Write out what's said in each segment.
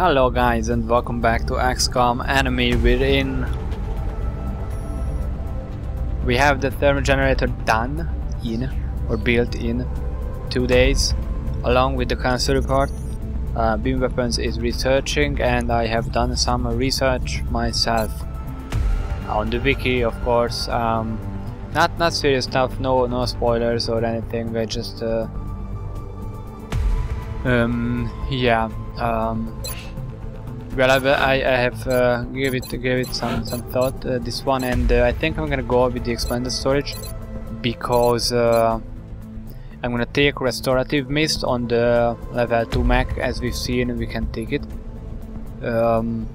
Hello guys and welcome back to XCOM Enemy Within. We have the thermal generator done in or built in two days along with the council report. Uh, Beam Weapons is researching and I have done some research myself on the wiki of course. Um, not not serious stuff, no no spoilers or anything. I just uh, um, yeah. Um, well, I, I have uh, give it give it some some thought uh, this one, and uh, I think I'm gonna go with the expanded storage because uh, I'm gonna take restorative mist on the level two mech, as we've seen. We can take it, um,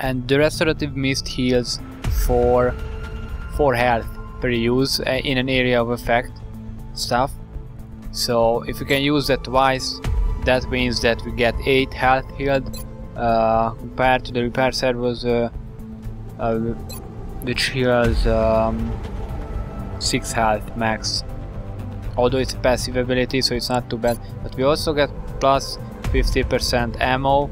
and the restorative mist heals for four health per use uh, in an area of effect stuff so if you can use that twice, that means that we get 8 health healed uh, compared to the repair servos uh, uh, which heals um, 6 health max. Although it's a passive ability so it's not too bad. But we also get plus 50% ammo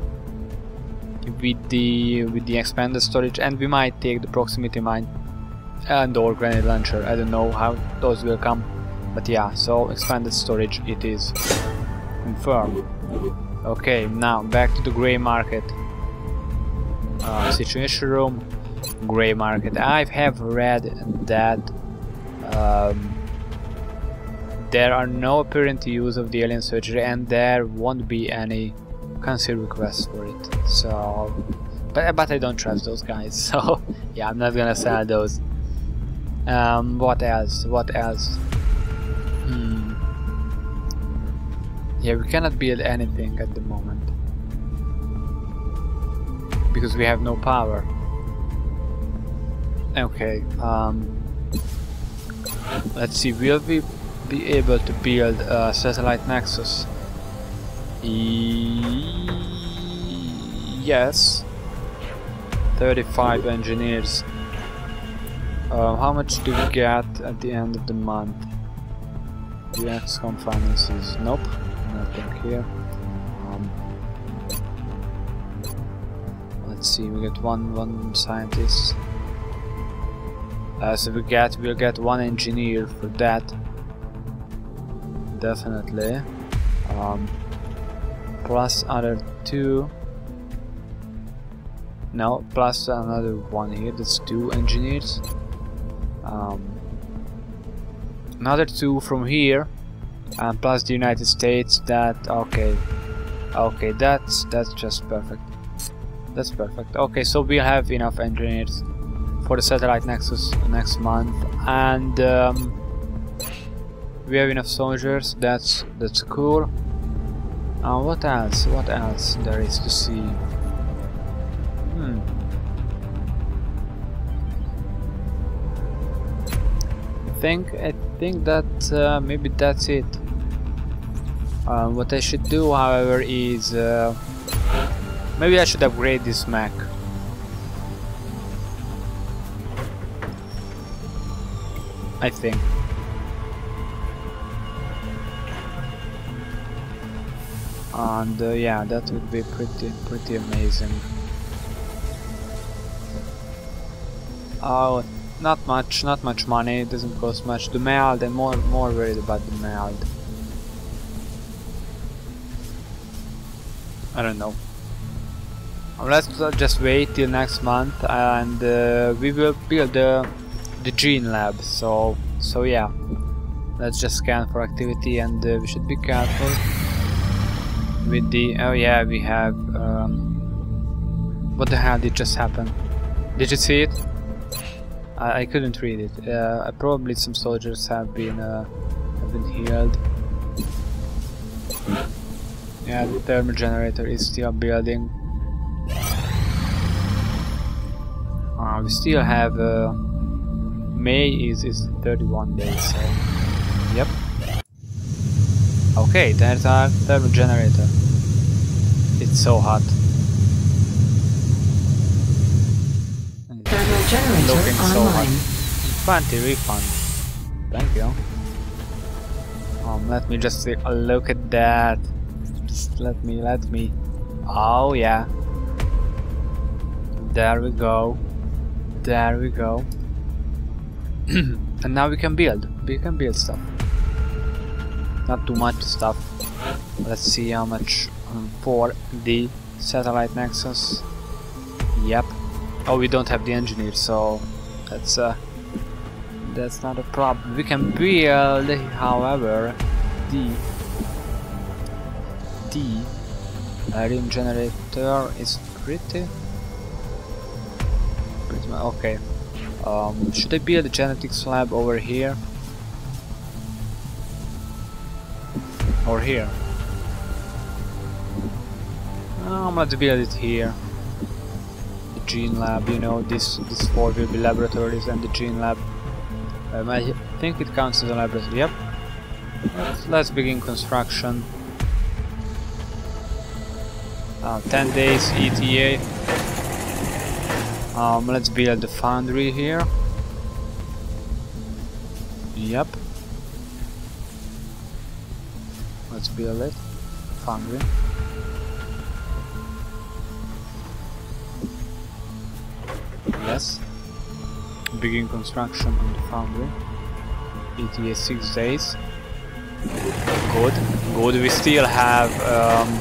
with the with the expanded storage and we might take the proximity mine and or grenade launcher. I don't know how those will come. But yeah, so expanded storage it is. Confirmed. Okay, now back to the grey market. Uh, situation room, grey market. I have read that um, there are no apparent use of the alien surgery and there won't be any council requests for it. So, but, but I don't trust those guys. So yeah, I'm not gonna sell those. Um, what else? What else? Yeah, we cannot build anything at the moment. Because we have no power. Okay, um... Let's see, will we be able to build a satellite nexus? E yes. 35 engineers. Uh, how much do we get at the end of the month? The XCOM finances, nope, nothing here. Um, let's see, we get one one scientist. Uh, so we get we'll get one engineer for that. Definitely. Um, plus other two. No, plus another one here. That's two engineers. Um, another two from here and plus the United States that okay. Okay that's that's just perfect. That's perfect. Okay so we'll have enough engineers for the satellite nexus next month and um, we have enough soldiers that's that's cool. Uh, what else? What else there is to see? Hmm. I think think that uh, maybe that's it. Uh, what I should do, however, is uh, maybe I should upgrade this Mac. I think. And uh, yeah, that would be pretty pretty amazing. Oh, not much, not much money, it doesn't cost much. The Meld, I'm more, more worried about the Meld. I don't know. Let's just wait till next month and uh, we will build the, the gene lab, so, so yeah. Let's just scan for activity and uh, we should be careful with the... Oh yeah, we have... Um, what the hell did just happen? Did you see it? I, I couldn't read it. Uh, probably some soldiers have been uh, have been healed. Yeah, the thermal generator is still building. Uh, we still have uh, May is is 31 days. So yep. Okay, there's our thermal generator. It's so hot. Generator looking so online. hot. Plenty refund. Thank you. Um, let me just take a look at that. Just let me, let me. Oh yeah. There we go. There we go. and now we can build. We can build stuff. Not too much stuff. Let's see how much um, for the satellite nexus. Yep. Oh, we don't have the engineer, so that's uh, that's not a problem. We can build, however, the the Elerium generator is pretty pretty okay. Um, should I build a genetics lab over here? Or here? Um, let's build it here. Gene lab, you know, this this four will be laboratories and the gene lab. Um, I think it counts as a laboratory. Yep. Let's, let's begin construction. Uh, 10 days ETA. Um, let's build the foundry here. Yep. Let's build it. Foundry. Begin construction on the foundry. It is 6 days. Good. Good. We still have um,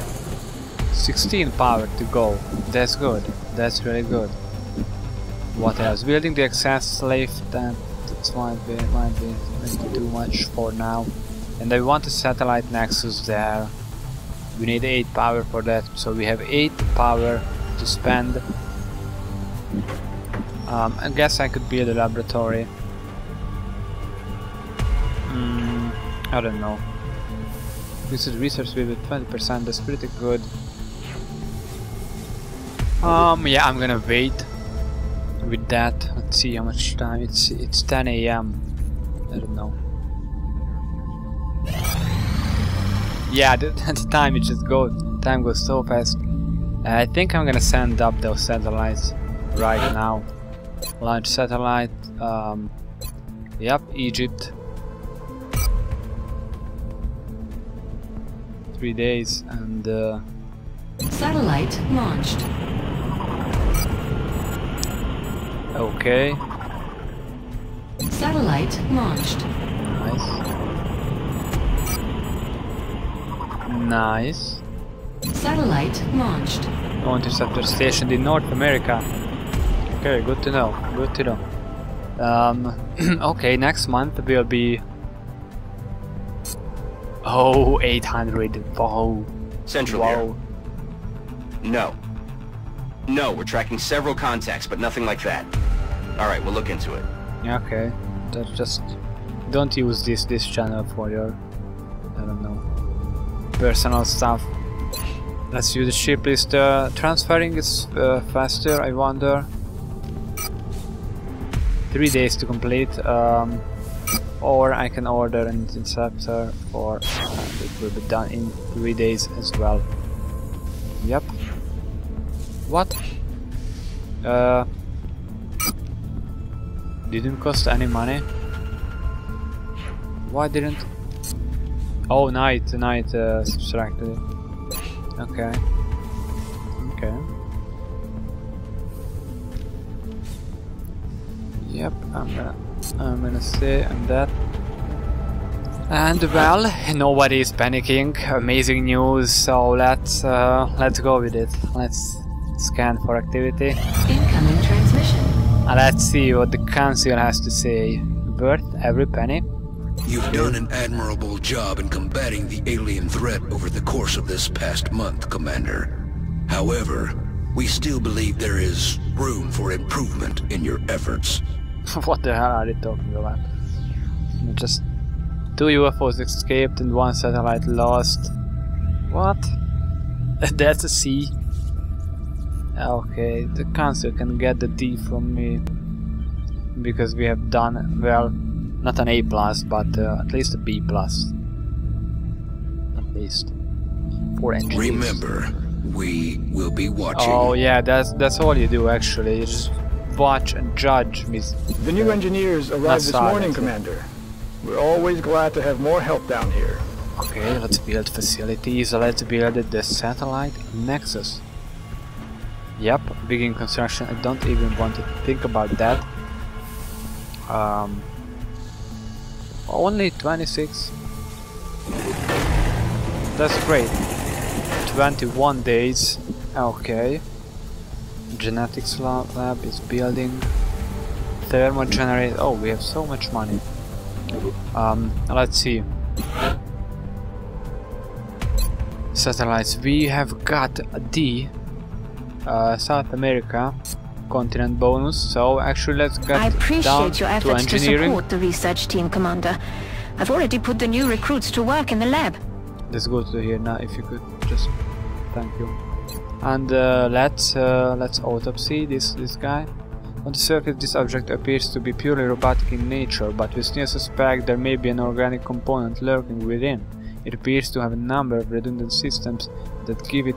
16 power to go. That's good. That's really good. What else? Building the access lift that might be might be too much for now. And I want a satellite nexus there. We need 8 power for that, so we have 8 power to spend. Um, I guess I could build a laboratory. Mm, I don't know. Visit research with 20%, that's pretty good. Um, yeah, I'm gonna wait with that. Let's see how much time. It's it's 10 a.m. I don't know. Yeah, the, the time it just goes. Time goes so fast. I think I'm gonna send up those satellites right now. Launch satellite. Um, yep, Egypt. Three days and. Uh, Satellite launched. Okay. Satellite launched. Nice. Nice. Satellite launched. No interceptor stationed in North America. Okay, good to know. Good to know. Um, okay, next month will be. Oh, 800. Whoa. Central Whoa. here. No. No, we're tracking several contacts, but nothing like that. Alright, we'll look into it. Okay. That just don't use this this channel for your I don't know personal stuff. Let's use the ship list. Uh, transferring is uh, faster, I wonder. Three days to complete. Um, or I can order an interceptor for uh, it will be done in three days as well. Yep. What? Uh, didn't cost any money. Why didn't? Oh, night, night uh, subtracted. Okay. Okay. Yep, I'm gonna, I'm gonna stay on that. And well, nobody is panicking. Amazing news. So let's uh, let's go with it. Let's scan for activity. Incoming transmission. And let's see what the council has to say. Worth every penny. You've done an admirable job in combating the alien threat over the course of this past month, Commander. However, we still believe there is room for improvement in your efforts. what the hell are they talking about? Just two UFOs escaped and one satellite lost. What? That's a C. Okay, the council can get the D from me because we have done well, not an A plus, but uh, at least a B plus. At least for engineers. Remember, we will be watching. Oh yeah, that's that's all you do actually. You just watch and judge. The new engineers arrived this morning. Commander. We're always glad to have more help down here. Okay, let's build facilities. Let's build the satellite nexus. Yep, begin construction. I don't even want to think about that. Um, only 26. That's great. 21 days. Okay. Genetics lab, lab is building. Thermal generator. Oh, we have so much money. Um, let's see. Satellites. We have got the uh, South America continent bonus. So actually, let's get I down appreciate your to efforts to engineering. support the research team, Commander. I've already put the new recruits to work in the lab. Let's go to here now. If you could just, thank you. And uh, let's uh, let's autopsy this this guy. On the surface, this object appears to be purely robotic in nature, but we still suspect there may be an organic component lurking within. It appears to have a number of redundant systems that give it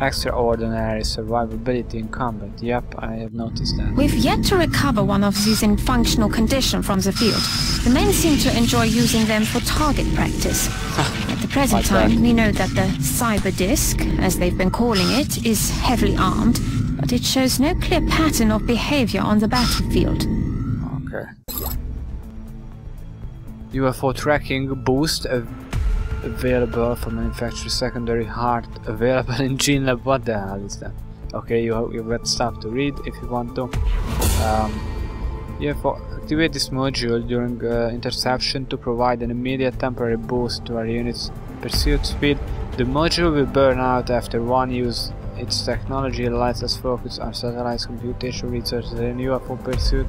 extraordinary survivability in combat. Yep, I have noticed that. We've yet to recover one of these in functional condition from the field. The men seem to enjoy using them for target practice. At present time, we know that the cyber disk, as they've been calling it, is heavily armed, but it shows no clear pattern of behavior on the battlefield. Okay. UFO tracking boost av available for manufacturer secondary heart available in GeneLab. What the hell is that? Okay, you have, you've got stuff to read if you want to. Um, UFO activate this module during uh, interception to provide an immediate temporary boost to our unit's pursuit speed. The module will burn out after one use. Its technology lets us focus our satellite's computational research in UFO pursuit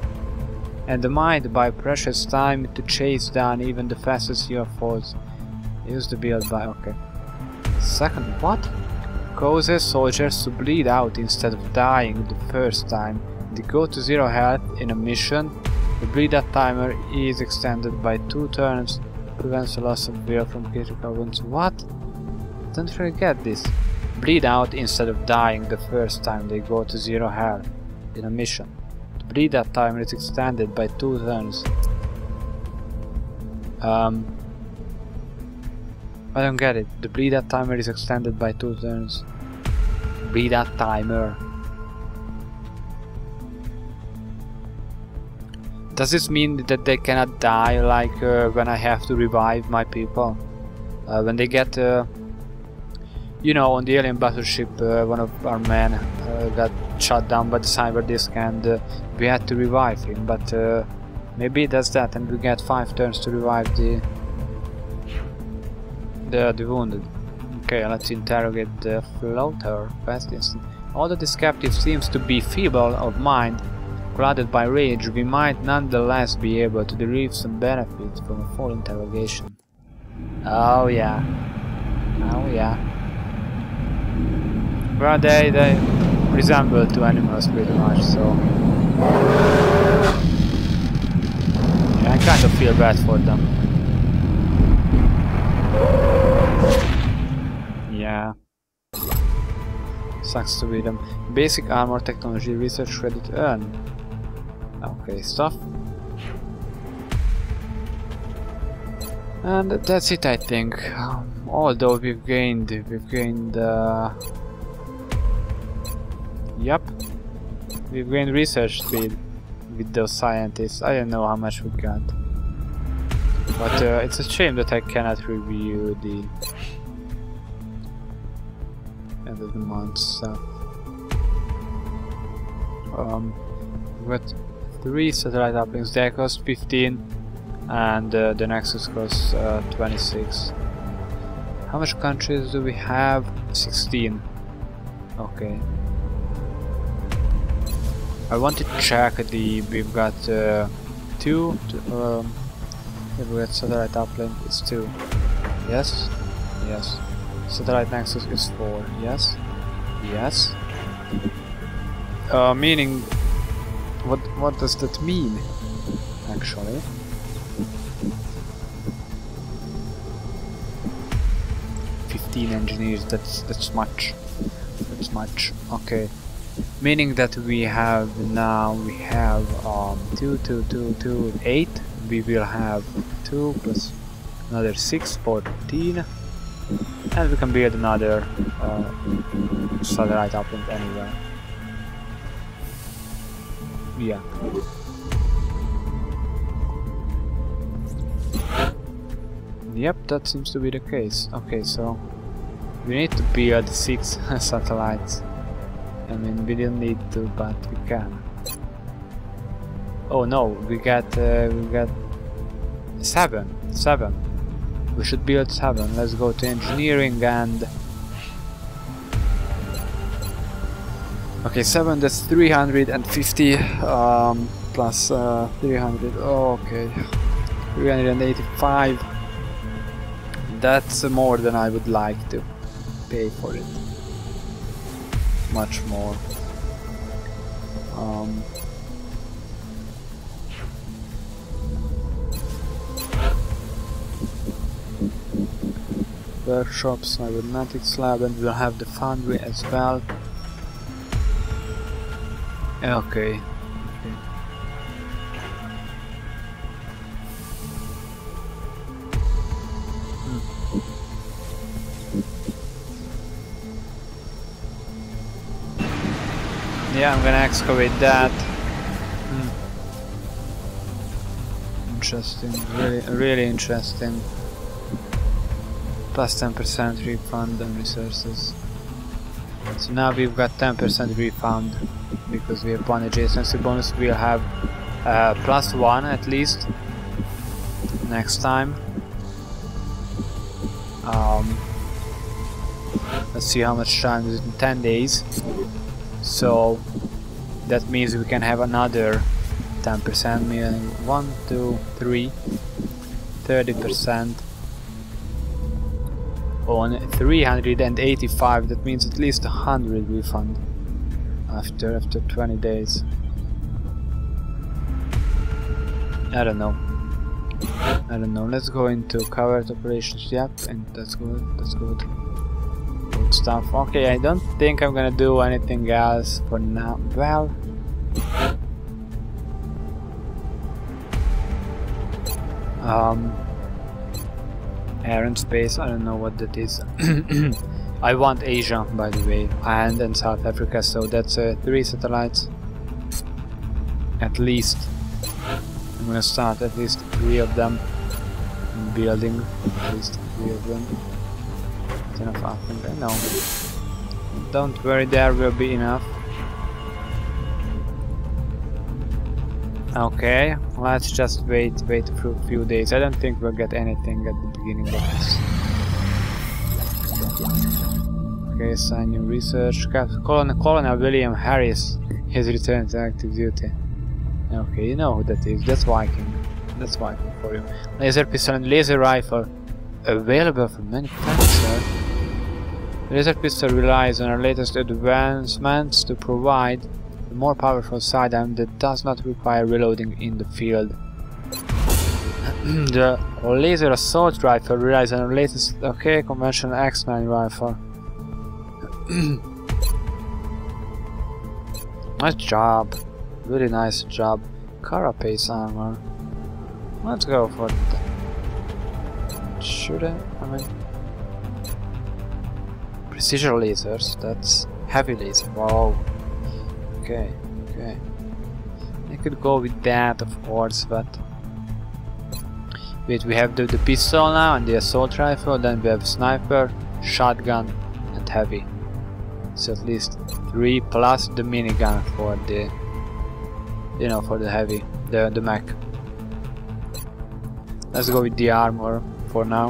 and might buy precious time to chase down even the fastest UFOs. Use the build by okay. Second, what? Causes soldiers to bleed out instead of dying the first time. They go to zero health in a mission. The bleed out timer is extended by two turns. Prevents the loss of will from critical wounds. What? Don't forget this. Bleed out instead of dying the first time they go to zero health in a mission. The bleed out timer is extended by two turns. Um, I don't get it. The bleed out timer is extended by two turns. Bleed out timer. Does this mean that they cannot die like uh, when I have to revive my people? Uh, when they get, uh, you know, on the alien battleship, uh, one of our men uh, got shot down by the cyber disk and uh, we had to revive him, but maybe that's that and we get five turns to revive the the, the wounded. Okay, let's interrogate the floater. Fast instant. Although this captive seems to be feeble of mind, clouded by rage, we might nonetheless be able to derive some benefit from a full interrogation. Oh yeah. Oh yeah. Well, they, they resemble to animals pretty much, so... Yeah, I kind of feel bad for them. Yeah. Sucks to be them. Basic armor technology research credit earned. Okay, stuff. And that's it, I think. Um, although we've gained, we've gained. Uh, yep, we've gained research speed with those scientists. I don't know how much we got, but uh, it's a shame that I cannot review the end of the month stuff. So. Um, but 3, satellite uplinks they cost 15 and uh, the Nexus costs uh, 26. How much countries do we have? 16. Okay. I want to check the we've got uh, two um, if we got satellite uplink it's two yes yes satellite nexus is four yes yes uh, meaning what what does that mean? Actually. Fifteen engineers. That's that's much. That's much. Okay. Meaning that we have now we have um two two two two eight. We will have two plus another 6, 14. And we can build another uh, satellite uplink anywhere. Yeah. Yep, that seems to be the case. Okay, so we need to build six satellites. I mean, we didn't need to, but we can. Oh no, we got uh, we got seven, seven. We should build seven. Let's go to engineering and. Okay, seven. That's 350 um, plus uh, 300. Oh, okay, 385 that's more than I would like to pay for it. Much more. Um, workshops, cybernetics lab, and we'll have the foundry as well. Okay. okay. Yeah, I'm gonna excavate that. Hmm. Interesting, really, really interesting. Plus 10% refund on resources. So now we've got 10% refund because we have one adjacency bonus. We'll have uh, plus one at least next time. Um, let's see how much time is in 10 days so that means we can have another 10% meaning 1, 2, 3 30% on 385 that means at least 100 refund after after 20 days. I don't know. I don't know. Let's go into covert operations. Yep and that's good. That's good. Good stuff. Okay I don't think I'm gonna do anything else for now. Well um air and space. I don't know what that is. I want Asia by the way and and South Africa so that's uh, three satellites. At least. I'm gonna start at least three of them. Building at least three of them. I think I know. Don't worry there will be enough. Okay, let's just wait, wait for a few days. I don't think we'll get anything at the beginning. Okay, sign new research. Colonel, Colonel William Harris has returned to active duty. Okay, you know who that is. That's Viking. That's Viking for you. Laser pistol and laser rifle available for manufacture. Laser pistol relies on our latest advancements to provide a more powerful sidearm that does not require reloading in the field. the laser assault rifle relies on our latest okay conventional X9 rifle. nice job. Really nice job. Carapace armor. Let's go for that. Should I? I mean... Precision lasers, that's heavy laser. Wow. Okay, okay. I could go with that, of course, but... Wait, we have the, the pistol now and the assault rifle, then we have sniper, shotgun, and heavy. So at least three plus the minigun for the... You know, for the heavy, the, the mech. Let's go with the armor for now.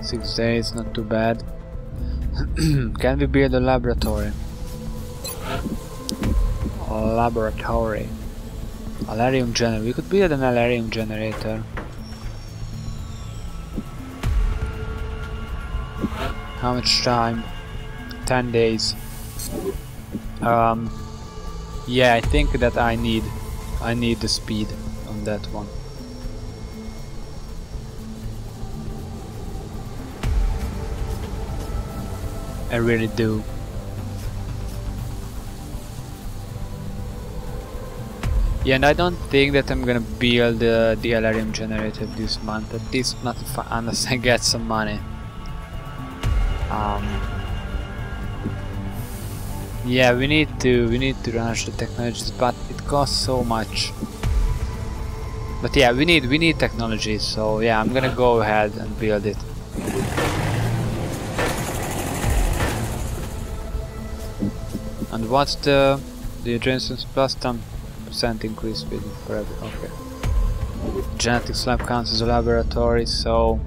Six days, not too bad. Can we build a laboratory? laboratory. Elerium generator. We could build an Elerium generator. How much time? 10 days. Um, yeah, I think that I need I need the speed on that one. I really do. Yeah, and I don't think that I'm gonna build uh, the Elerium generator this month, at least not if I, unless I get some money. Um, yeah, we need to we need to launch the technologies, but it costs so much. But yeah, we need we need technology, so yeah, I'm gonna go ahead and build it. And what's the the adjacent plus time? 50% increased speed for every... okay. Genetic lab counts laboratory, so...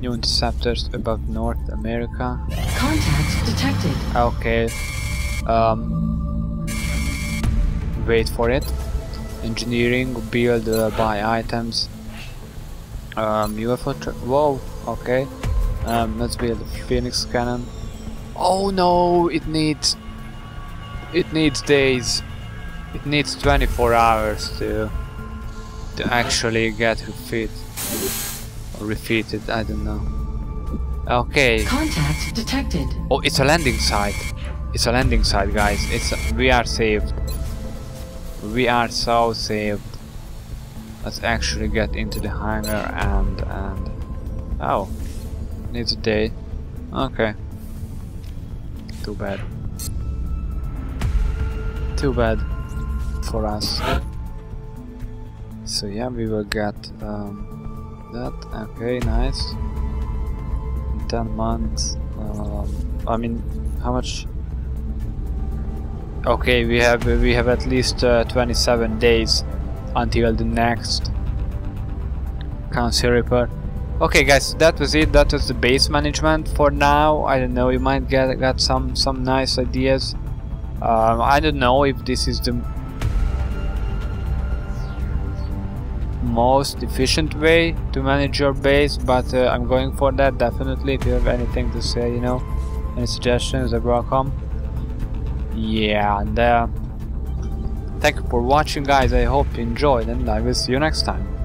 New interceptors about North America. Contact detected. Okay. Um, wait for it. Engineering, build, uh, buy items. Um, UFO Whoa, okay. Um, let's build a Phoenix cannon. Oh no, it needs... It needs days. It needs 24 hours to to actually get refit or refitted. I don't know. Okay. Contact detected. Oh, it's a landing site. It's a landing site, guys. It's we are saved. We are so saved. Let's actually get into the hangar and and oh, needs a day. Okay. Too bad. Too bad for us. So yeah, we will get um, that. Okay, nice. 10 months. Um, I mean, how much? Okay, we have we have at least uh, 27 days until the next council report. Okay, guys, that was it. That was the base management for now. I don't know. You might get got some some nice ideas. Um, I don't know if this is the most efficient way to manage your base, but uh, I'm going for that definitely. If you have anything to say, you know, any suggestions, are welcome. Yeah, and uh, thank you for watching, guys. I hope you enjoyed, and I will see you next time.